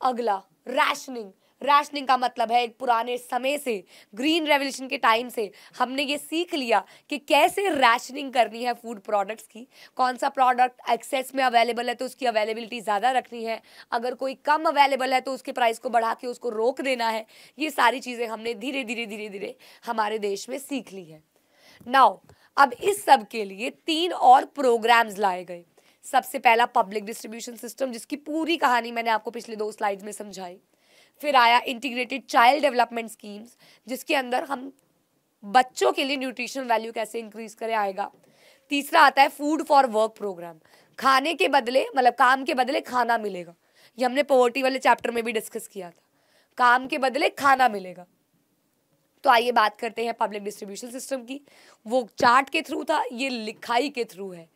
अगला राशनिंग राशनिंग का मतलब है, एक पुराने समय से ग्रीन रेवोल्यूशन के टाइम से हमने ये सीख लिया कि कैसे राशनिंग करनी है फ़ूड प्रोडक्ट्स की। कौन सा प्रोडक्ट एक्सेस में अवेलेबल है तो उसकी अवेलेबिलिटी ज़्यादा रखनी है। अगर कोई कम अवेलेबल है तो उसके प्राइस को बढ़ा के उसको रोक देना है। ये सारी चीज़ें हमने धीरे धीरे धीरे धीरे हमारे देश में सीख ली है। नाउ अब इस सब के लिए तीन और प्रोग्राम्स लाए गए। सबसे पहला पब्लिक डिस्ट्रीब्यूशन सिस्टम जिसकी पूरी कहानी मैंने आपको पिछले दो स्लाइड्स में समझाई। फिर आया इंटीग्रेटेड चाइल्ड डेवलपमेंट स्कीम्स जिसके अंदर हम बच्चों के लिए न्यूट्रिशनल वैल्यू कैसे इंक्रीज करें आएगा। तीसरा आता है फ़ूड फॉर वर्क प्रोग्राम खाने के बदले मतलब काम के बदले खाना मिलेगा। ये हमने पोवर्टी वाले चैप्टर में भी डिस्कस किया था। काम के बदले खाना मिलेगा। तो आइए बात करते हैं पब्लिक डिस्ट्रीब्यूशन सिस्टम की। वो चार्ट के थ्रू था, ये लिखाई के थ्रू है।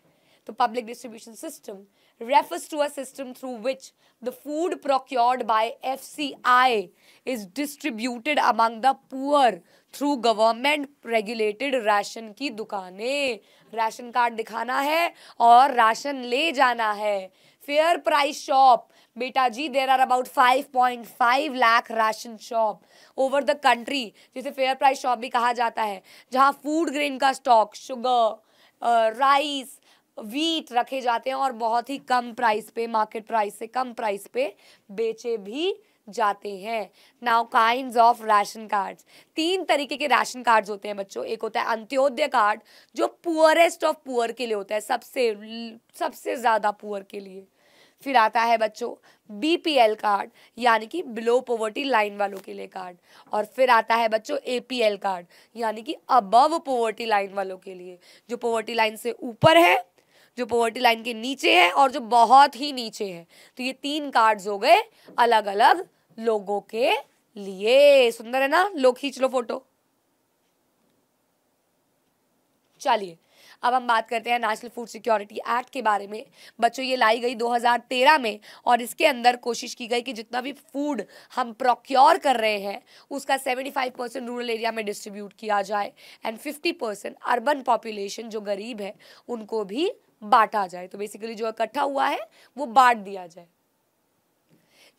तो public distribution system refers to a system through which the food procured by FCI is distributed among the poor through government regulated ration की दुकानें राशन कार्ड दिखाना है और राशन ले जाना है फेयर प्राइस शॉप बेटा जी there are about 5.5 lakh ration shop over the country जिसे फेयर प्राइस शॉप भी कहा जाता है जहाँ फ़ूड ग्रेन का स्टॉक शुगर राइस वीट रखे जाते हैं और बहुत ही कम प्राइस पे मार्केट प्राइस से कम प्राइस पे बेचे भी जाते हैं। Now kind of ration cards तीन तरीके के राशन कार्ड्स होते हैं बच्चों। एक होता है अंत्योदय कार्ड जो पुअरेस्ट ऑफ़ पुअर के लिए होता है, सबसे सबसे ज़्यादा पुअर के लिए। फिर आता है बच्चों बीपीएल कार्ड यानी कि बिलो पोवर्टी लाइन वालों के लिए कार्ड और फिर आता है बच्चों एपीएल कार्ड यानी कि अबव पोवर्टी लाइन वालों के लिए, जो पोवर्टी लाइन से ऊपर है जो पॉवर्टी लाइन के नीचे है और जो बहुत ही नीचे है। तो ये तीन कार्ड्स हो गए अलग अलग लोगों के लिए। सुंदर है ना? लोग खींच लो फ़ोटो चलिए, अब हम बात करते हैं नेशनल फ़ूड सिक्योरिटी एक्ट के बारे में। बच्चों, ये लाई गई 2013 में और इसके अंदर कोशिश की गई कि जितना भी फ़ूड हम प्रोक्योर कर रहे हैं, उसका 75 परसेंट रूरल एरिया में डिस्ट्रीब्यूट किया जाए। एंड 50 परसेंट अर्बन पॉपुलेशन जो गरीब है, उनको भी बांटा जाए। तो बेसिकली जो इकट्ठा हुआ है, वो बांट दिया जाए।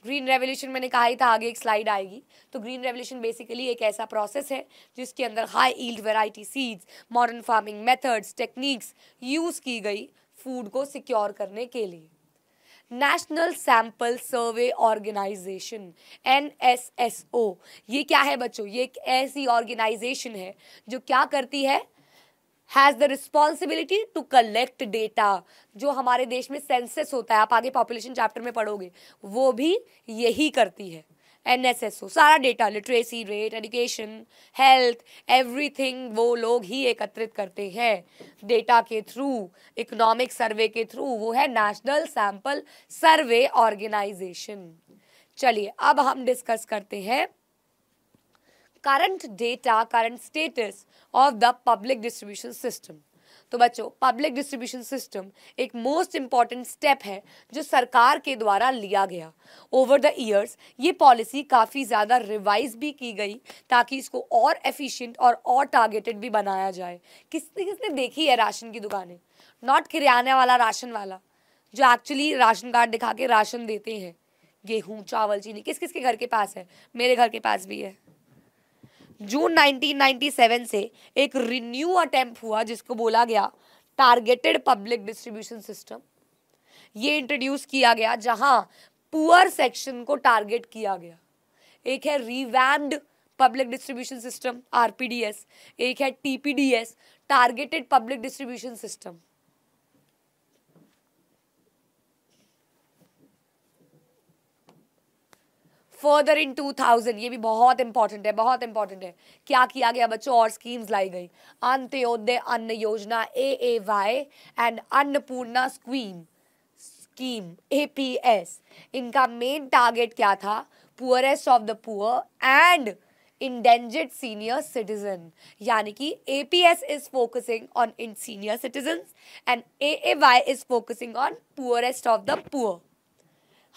ग्रीन रेवोल्यूशन मैंने कहा ही था, आगे एक स्लाइड आएगी। तो ग्रीन रेवोल्यूशन बेसिकली एक ऐसा प्रोसेस है, जिसके अंदर high yield variety seeds modern farming methods techniques use की गई फ़ूड को सिक्योर करने के लिए। National sample survey organisation N S S O ये क्या है बच्चों? ये एक ऐसी ऑर्गेनाइजेशन है, जो क्या करती है? Has the responsibility to collect data जो हमारे देश में सेंसेस होता है, आप आगे पॉपुलेशन चैप्टर में पढ़ोगे, वो भी यही करती है एन एस एस ओ सारा data literacy rate education health everything वो लोग ही एकत्रित करते हैं डेटा के थ्रू इकोनॉमिक सर्वे के थ्रू वो है नेशनल सैंपल सर्वे ऑर्गेनाइजेशन चलिए, अब हम डिस्कस करते हैं current data current status of the public distribution system तो बच्चों पब्लिक डिस्ट्रीब्यूशन सिस्टम एक मोस्ट इंपॉर्टेंट स्टेप है जो सरकार के द्वारा लिया गया। ओवर द ईयर्स ये पॉलिसी काफ़ी ज़्यादा रिवाइज भी की गई ताकि इसको और एफिशिएंट और और टारगेटेड भी बनाया जाए। किसने किसने देखी है राशन की दुकानें? नॉट किराने वाला, राशन वाला, जो एक्चुअली राशन कार्ड दिखा के राशन देते हैं। गेहूँ, चावल, चीनी किस किस के घर के पास है? मेरे घर के पास भी है। जून 1997 से एक रिन्यू अटेम्प्ट हुआ, जिसको बोला गया टारगेटेड पब्लिक डिस्ट्रीब्यूशन सिस्टम ये इंट्रोड्यूस किया गया, जहाँ पुअर सेक्शन को टारगेट किया गया। एक है revamped public distribution system RPDS एक है TPDS targeted public distribution system further in 2000 ये भी बहुत इंपॉर्टेंट है, बहुत इंपॉर्टेंट है। क्या किया गया? बच्चों, और स्कीम्स लाई गई। Antyodaya Anna Yojana A A Y and Annapurna scheme scheme A P S इनका मेन टारगेट क्या था? Poorest of the poor and endangered senior citizen यानी कि A P S is focusing on in senior citizen and A A Y is focusing on poorest of the poor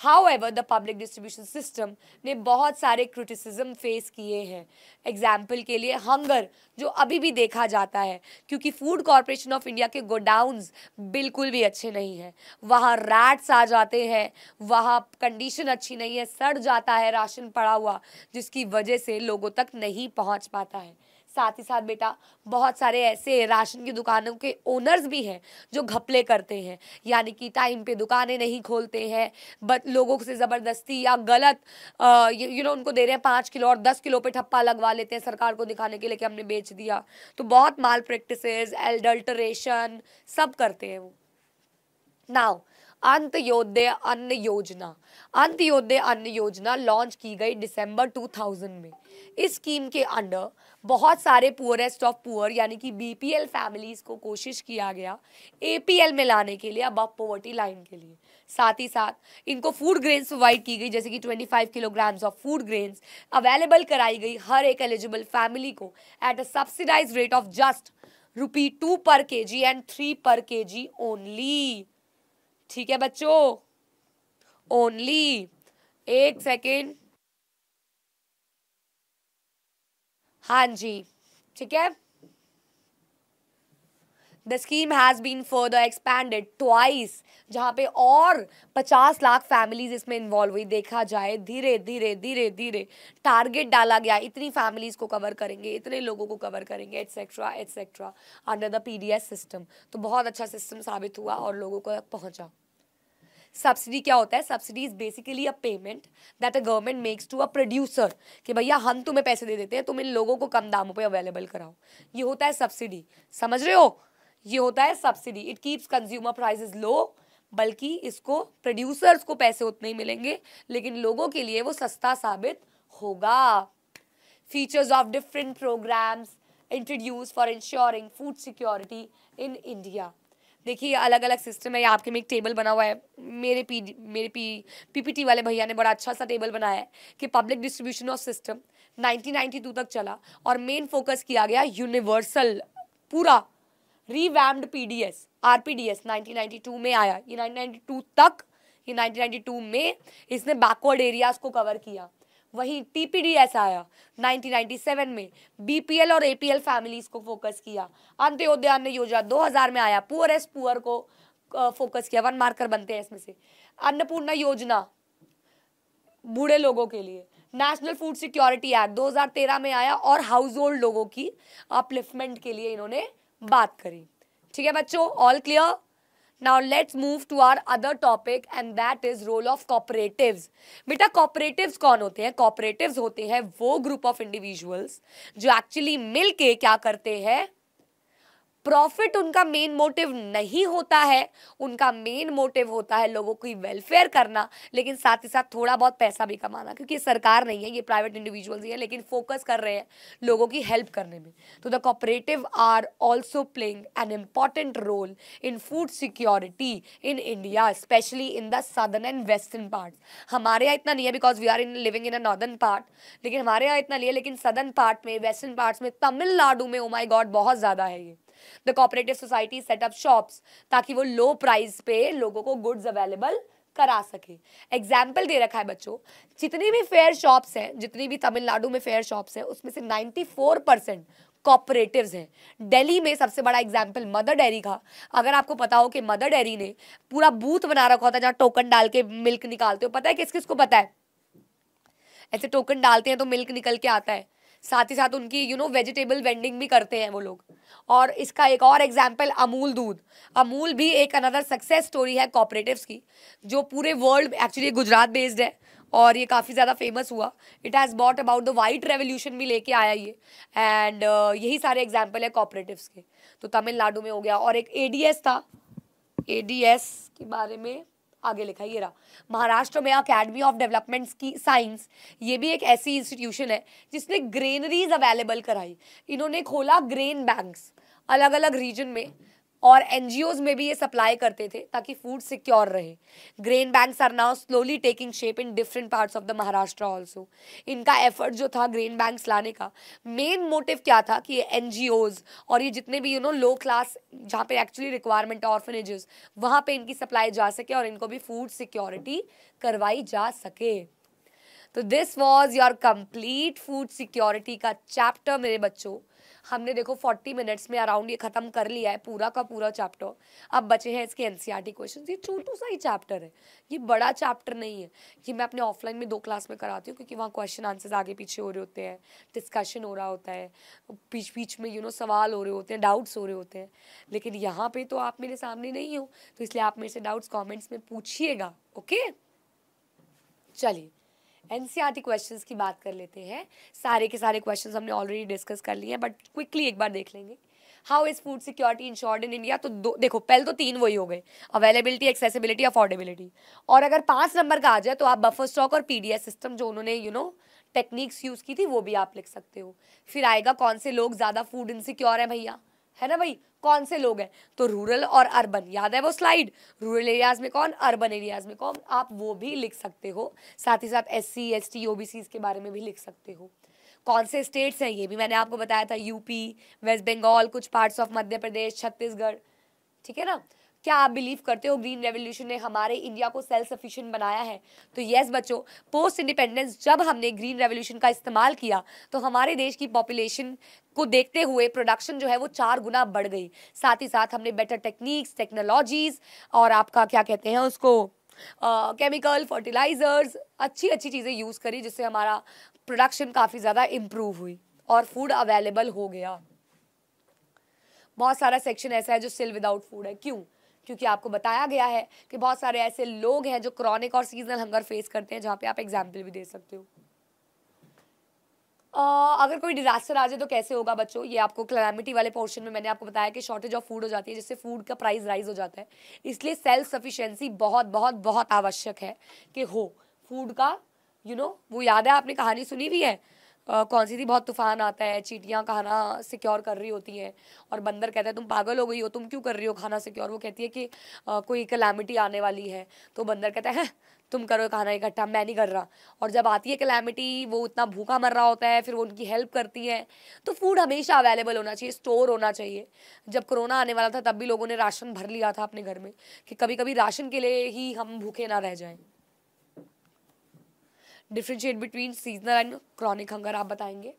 however the public distribution system ने बहुत सारे criticism face किए हैं। Example के लिए hunger जो अभी भी देखा जाता है, क्योंकि फ़ूड कॉरपोरेशन ऑफ़ इंडिया के गोडाउन्स बिल्कुल भी अच्छे नहीं हैं। वहाँ रैट्स आ जाते हैं, वहाँ कंडीशन अच्छी नहीं है, सड़ जाता है राशन पड़ा हुआ, जिसकी वजह से लोगों तक नहीं पहुँच पाता है। साथ ही साथ बेटा, बहुत सारे ऐसे राशन की दुकानों के ओनर्स भी हैं जो घपले करते हैं। यानी कि टाइम पे दुकानें नहीं खोलते हैं बट लोगों से ज़बरदस्ती या गलत यू नो उनको दे रहे हैं पाँच किलो और दस किलो पे ठप्पा लगवा लेते हैं सरकार को दिखाने के लिए कि हमने बेच दिया। तो बहुत माल प्रैक्टिस एल्डल्टरेशन सब करते हैं वो। नाउ अंत्योदय अन्न योजना। अंत्योदय अन्न योजना लॉन्च की गई दिसंबर 2000 में। इस स्कीम के अंडर बहुत सारे पुअरेस्ट ऑफ़ पुअर यानी कि बीपीएल फैमिलीज़ को कोशिश किया गया एपीएल में लाने के लिए अब पोवर्टी लाइन के लिए। साथ ही साथ, इनको फ़ूड ग्रेन्स प्रोवाइड की गई, जैसे कि 25 kilograms of food grains available कराई गई हर एक एलिजिबल फैमिली को at a subsidised rate of just rupee two per K G and three पर के जी ओनली ठीक है बच्चों? ओनली एक सेकेंड हाँ जी, ठीक है? The scheme has been further expanded twice जहाँ पे और 50 लाख फैमिलीज़ इसमें इन्वॉल्व हुई। देखा जाए, धीरे धीरे धीरे धीरे टारगेट डाला गया। इतनी फैमिलीज़ को कवर करेंगे, इतने लोगों को कवर करेंगे etcetera etcetera under the PDS system तो बहुत अच्छा सिस्टम साबित हुआ और लोगों को पहुँचा। सब्सिडी क्या होता है? Subsidy is basically a payment that a government makes to a producer कि भैया, हम तुम्हें पैसे दे देते हैं, तुम इन लोगों को कम दामों पे अवेलेबल कराओ। ये होता है सब्सिडी समझ रहे हो? ये होता है subsidy it keeps consumer prices low बल्कि इसको प्रोड्यूसर्स को पैसे उतने ही मिलेंगे, लेकिन लोगों के लिए वो सस्ता साबित होगा। Features of different programmes introduce for ensuring food security in India देखिए अलग अलग सिस्टम है, यहाँ आपके में एक टेबल बना हुआ है। मेरे पी मेरे पी पीपीटी वाले भैया ने बड़ा अच्छा सा टेबल बनाया है कि पब्लिक डिस्ट्रीब्यूशन ऑफ़ सिस्टम 1992 तक चला और मेन फोकस किया गया यूनिवर्सल पूरा रीवैम्ड पीडीएस आरपीडीएस 1992 में आया। ये 1992 तक, ये 1992 में इसने बैकवर्ड एरियाज़ को कवर किया। वहीं टीपीडीएस आया 1997 में बीपीएल और एपीएल फैमिलीज़ को फोकस किया। अंत्योदय अन्न योजना 2000 में आया पुअरेस्ट पुअर को फोकस किया वन मार्कर बनते हैं इसमें से। अन्नपूर्णा योजना, बूढ़े लोगों के लिए। नेशनल फ़ूड सिक्योरिटी एक्ट 2013 में आया और हाउस होल्ड लोगों की अपलिफ्टमेंट के लिए इन्होंने बात करी। ठीक है बच्चों all clear now let's move to our other topic and that is role of cooperative बेटा कॉपरेटिव कौन होते हैं? कॉपरेटिव होते हैं वो ग्रुप ऑफ़ इंडिविजुअल्स जो एक्चुअली मिलके क्या करते हैं? प्रॉफिट उनका मेन मोटिव नहीं होता है, उनका मेन मोटिव होता है लोगों की वेलफेयर करना, लेकिन साथ ही साथ थोड़ा बहुत पैसा भी कमाना, क्योंकि सरकार नहीं है, ये प्राइवेट इंडिविजुअल्स ही है, लेकिन फोकस कर रहे हैं लोगों की हेल्प करने में। तो the cooperative are also playing an important role in food security in India specially in the southern and western part हमारे यहाँ इतना नहीं है because we are in living in a northern part लेकिन हमारे यहाँ इतना नहीं है, लेकिन सदर्न पार्ट में वेस्टर्न पार्ट में, तमिलनाडु में ओ माई गॉड बहुत ज़्यादा है ये। The cooperative society setup shops ताकि वो लो प्राइस पे लोगों को गुड्स अवेलेबल करा सके। एग्ज़ाम्पल दे रखा है बच्चों, जितनी भी फेयर शॉप्स हैं, जितनी भी तमिलनाडु में फेयर शॉप्स हैं, उसमें से 94 परसेंट कॉपरेटिव हैं। दिल्ली में सबसे बड़ा एग्ज़ाम्पल मदर डेयरी का। अगर आपको पता हो कि मदर डेयरी ने पूरा बूथ बना रखा होता है जहाँ टोकन डाल के मिल्क निकालते हो, पता है किस किस को पता है? ऐसे टोकन डालते हैं तो मिल्क निकल के आता है। साथ ही साथ उनकी यू नो वेजिटेबल वेंडिंग भी करते हैं वो लोग। और इसका एक और एग्ज़ाम्पल अमूल दूध। अमूल भी एक अनदर सक्सेस स्टोरी है कॉपरेटिव्स की जो पूरे वर्ल्ड एक्चुअली गुजरात बेस्ड है और ये काफ़ी ज़्यादा फ़ेमस हुआ। It has bought about the white revolution भी लेके आया ये। एंड uh, यही सारे एग्ज़ाम्पल है कॉपरेटिव्स के। तो तमिलनाडु में हो गया और एक ए था। ए के बारे में आगे लिखा ये रहा। महाराष्ट्र में अकेडमी ऑफ़ डेवलपमेंट की साइंस ये भी एक ऐसी इंस्टीट्यूशन है जिसने ग्रेनरीज अवेलेबल कराई। इन्होंने खोला ग्रेन बैंक्स अलग अलग रीजन में। और एनजीओज में भी ये सप्लाई करते थे ताकि फ़ूड सिक्योर रहे। Grain banks are now slowly taking shape in different parts of the Maharashtra also इनका एफर्ट जो था ग्रेन बैंक्स लाने का मेन मोटिव क्या था कि ये एन और ये जितने भी यू नो लो क्लास जहाँ पे एक्चुअली रिक्वायरमेंट ऑर्फनेजेस वहाँ पे इनकी सप्लाई जा सके और इनको भी फ़ूड सिक्योरिटी करवाई जा सके। तो this was your complete food security का चैप्टर मेरे बच्चों। हमने देखो फोर्टी मिनट्स में अराउंड ये ख़त्म कर लिया है पूरा का पूरा चैप्टर अब बचे हैं इसके एनसीईआरटी क्वेश्चंस ये छोटू सा ही चैप्टर है। ये बड़ा चैप्टर नहीं है। ये मैं अपने ऑफलाइन में दो क्लास में कराती हूँ क्योंकि वहाँ क्वेश्चन आंसर्स आगे पीछे हो रहे होते हैं डिस्कशन हो रहा होता है, बीच बीच में यू नो सवाल हो रहे होते हैं डाउट्स हो रहे होते हैं। लेकिन यहाँ पे तो आप मेरे सामने नहीं हो। तो इसलिए आप मेरे से डाउट्स कॉमेंट्स में पूछिएगा ओके चलिए। एनसीईआरटी क्वेश्चंस e की बात कर लेते हैं। सारे के सारे क्वेश्चंस हमने ऑलरेडी डिस्कस कर लिए हैं बट क्विकली एक बार देख लेंगे। How is food security ensured in India तो दो, देखो, पहले तो तीन वही हो गए। अवेलेबिलिटी एक्सेसिबिलिटी अफोर्डेबिलिटी और अगर पाँच नंबर का आ जाए तो आप बफर स्टॉक और पीडीएस सिस्टम जो उन्होंने यू नो टेक्निक्स यूज़ की थी, वो भी आप लिख सकते हो। फिर आएगा कौन से लोग ज़्यादा फ़ूड इनसिक्योर है भैया? है ना भाई? कौन से लोग हैं? तो रूरल और अर्बन याद है वो स्लाइड रूरल एरियाज़ में कौन? अर्बन एरियाज़ में कौन? आप वो भी लिख सकते हो। साथ ही साथ S C S T O B C के बारे में भी लिख सकते हो। कौन से स्टेट्स हैं? ये भी मैंने आपको बताया था यूपी वेस्ट बंगाल कुछ पार्ट्स ऑफ़ मध्य प्रदेश, छत्तीसगढ़। ठीक है ना? क्या आप बिलीव करते हो ग्रीन रेवोल्यूशन ने हमारे इंडिया को सेल्फ सफिशिएंट बनाया है? तो यस बच्चों पोस्ट इंडिपेंडेंस जब हमने ग्रीन रेवोल्यूशन का इस्तेमाल किया तो हमारे देश की पॉपुलेशन को देखते हुए प्रोडक्शन जो है वो चार गुना बढ़ गई। साथ ही साथ हमने बेटर टेक्निक्स टेक्नोलॉजीज़ और आपका क्या कहते हैं उसको केमिकल फर्टिलाइजर्स अच्छी अच्छी चीज़ें यूज़ करी, जिससे हमारा प्रोडक्शन काफ़ी ज़्यादा इम्प्रूव हुई और फ़ूड अवेलेबल हो गया। बहुत सारा सेक्शन ऐसा है जो सिल विदाउट फ़ूड है। क्यों? क्योंकि आपको बताया गया है कि बहुत सारे ऐसे लोग हैं जो क्रॉनिक और सीजनल हंगर फेस करते हैं जहाँ पे आप एग्ज़ाम्पल भी दे सकते हो। Uh, अगर कोई डिजास्टर आ जाए तो कैसे होगा बच्चों? ये आपको क्लैमिटी वाले पोर्शन में मैंने आपको बताया कि शॉर्टेज ऑफ़ फ़ूड हो जाती है जिससे फ़ूड का प्राइस राइज हो जाता है। इसलिए सेल्फ सफिशिएंसी बहुत बहुत बहुत आवश्यक है कि हो। फ़ूड का यू you नो know, वो याद है आपने कहानी सुनी भी है? कौन सी थी? बहुत तूफ़ान आता है चीटियाँ खाना सिक्योर कर रही होती हैं और बंदर कहता है तुम पागल हो गई हो तुम क्यों कर रही हो खाना सिक्योर वो कहती है कि आ, कोई कलामिटी आने वाली है। तो बंदर कहता है तुम करो खाना इकट्ठा मैं नहीं कर रहा। और जब आती है कलामिटी वो इतना भूखा मर रहा होता है फिर वो उनकी हेल्प करती है। तो फ़ूड हमेशा अवेलेबल होना चाहिए स्टोर होना चाहिए। जब कोरोना आने वाला था तब भी लोगों ने राशन भर लिया था अपने घर में कि कभी कभी राशन के लिए ही हम भूखे ना रह जाएँ। Differentiate between seasonal and chronic hunger आप बताएँगे?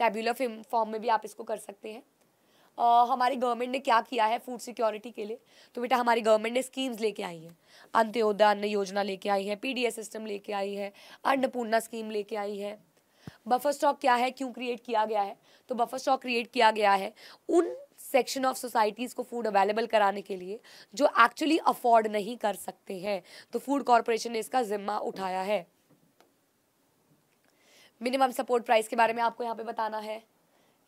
टेब्यूलर फॉर्म में भी आप इसको कर सकते हैं। uh, हमारी गवर्नमेंट ने क्या किया है फ़ूड सिक्योरिटी के लिए? तो बेटा हमारी गवर्नमेंट ने स्कीम्स लेके आई हैं। अंत्योदय अन्न योजना लेके आई है पीडीएस सिस्टम लेके आई है अन्नपूर्णा स्कीम लेके आई है। बफर स्टॉक क्या है? क्यों क्रिएट किया गया है? तो बफर स्टॉक क्रिएट किया गया है उन सेक्शन ऑफ़ सोसाइटीज़ को फ़ूड अवेलेबल कराने के लिए जो एक्चुअली अफोर्ड नहीं कर सकते हैं। तो फ़ूड कॉरपोरेशन ने इसका जिम्मा उठाया है। मिनिमम सपोर्ट प्राइस के बारे में आपको यहाँ पे बताना है।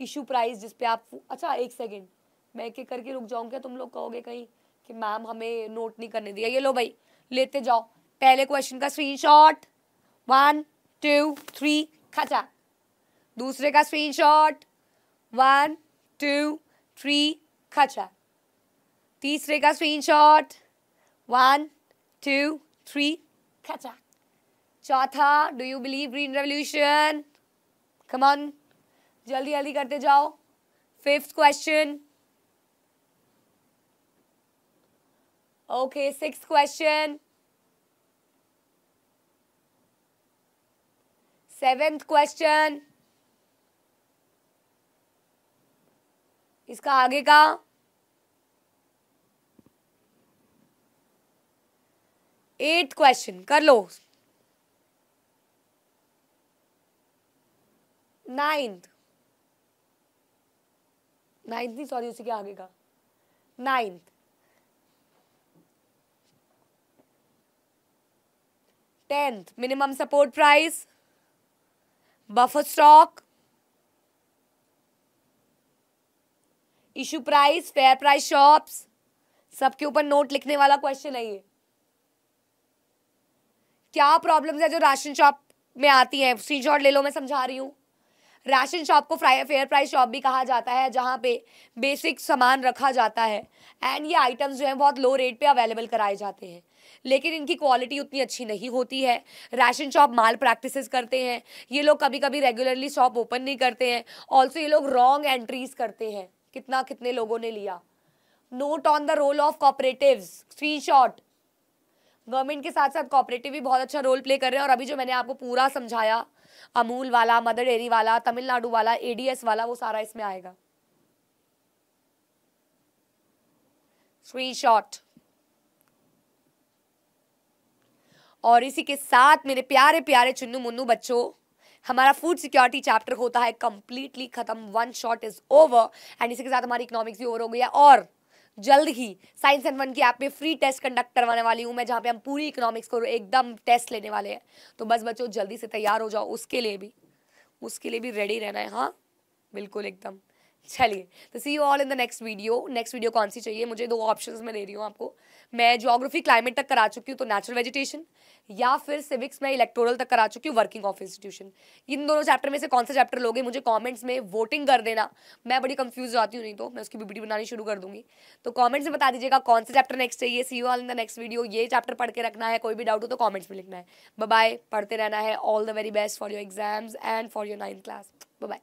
इशू प्राइस जिस पे आप अच्छा एक सेकेंड। मैं एक करके रुक जाऊँ क्या तुम लोग कहोगे कहीं कि मैम हमें नोट नहीं करने दिया? ये लो भाई, लेते जाओ। पहले क्वेश्चन का स्क्रीनशॉट वन टू थ्री खचा दूसरे का स्क्रीनशॉट वन टू थ्री खचा तीसरे का स्क्रीनशॉट वन टू थ्री खचा चौथा do you believe green revolution come on जल्दी जल्दी करते जाओ। Fifth question okay six question seventh question इसका आगे का। एट क्वेश्चन कर लो। नाइन्थ। नाइन्थ नहीं सॉरी उसी के आगे का। Ninth. Tenth minimum support price buffer stock issue price fair price shops सबके ऊपर नोट लिखने वाला क्वेश्चन है ये। क्या प्रॉब्लम्स है जो राशन शॉप में आती हैं? स्क्रीनशॉट ले लो, मैं समझा रही हूँ। राशन शॉप को फ्राई, फेयर प्राइस शॉप भी कहा जाता है, जहाँ पे बेसिक सामान रखा जाता है। एंड ये आइटम्स जो हैं, बहुत लो रेट पे अवेलेबल कराए जाते हैं। लेकिन इनकी क्वालिटी उतनी अच्छी नहीं होती है। राशन शॉप माल प्रैक्टिसेस करते हैं। ये लोग कभी कभी रेगुलरली शॉप ओपन नहीं करते हैं। ऑल्सो ये लोग रॉन्ग एंट्रीज करते हैं। कितना कितने लोगों ने लिया। Note on the role of cooperative screen shot government के साथ साथ कॉपरेटिव भी बहुत अच्छा रोल प्ले कर रहे हैं। और अभी जो मैंने आपको पूरा समझाया अमूल वाला, मदर डेयरी वाला, तमिलनाडु वाला एडीएस वाला, वो सारा इसमें आएगा। स्क्रीनशॉट और इसी के साथ मेरे प्यारे प्यारे चुन्नू मुन्नू बच्चों, हमारा फ़ूड सिक्योरिटी चैप्टर होता है कंप्लीटली खत्म one shot is over and इसी के साथ हमारी इकोनॉमिक्स भी ओवर हो गई है। और जल्द ही साइंस एंड वन की ऐप में फ्री टेस्ट कंडक्ट करवाने वाली हूँ मैं, जहाँ पे हम पूरी इकोनॉमिक्स को एकदम टेस्ट लेने वाले हैं। तो बस बच्चों, जल्दी से तैयार हो जाओ, उसके लिए भी, उसके लिए भी रेडी रहना है। हाँ बिल्कुल एकदम। चलिए तो see you all in the next video next video कौन सी चाहिए? मुझे दो ऑप्शंस में दे रही हूँ आपको. मैं ज्योग्राफी क्लाइमेट तक करा चुकी हूँ तो नेचुरल वेजिटेशन या फिर सिविक्स में इलेक्टोरल तक करा चुकी हूँ वर्किंग ऑफ़ इंस्टीट्यूशन इन दोनों चैप्टर में से कौन सा चैप्टर लोगे? मुझे कॉमेंट्स में वोटिंग कर देना. मैं बड़ी कंफ्यूज जाती हूँ, नहीं तो मैं उसकी वीडियो बनानी शुरू कर दूँगी. तो कॉमेंट्स में बता दीजिएगा कौन सा चैप्टर नेक्स्ट चाहिए. See you all in the next video ये चैप्टर पढ़ के रखना है, कोई भी डाउट हो तो कॉमेंट्स में लिखना है. बाय पढ़ते रहना है. All the very best for your exams and for your ninth class bye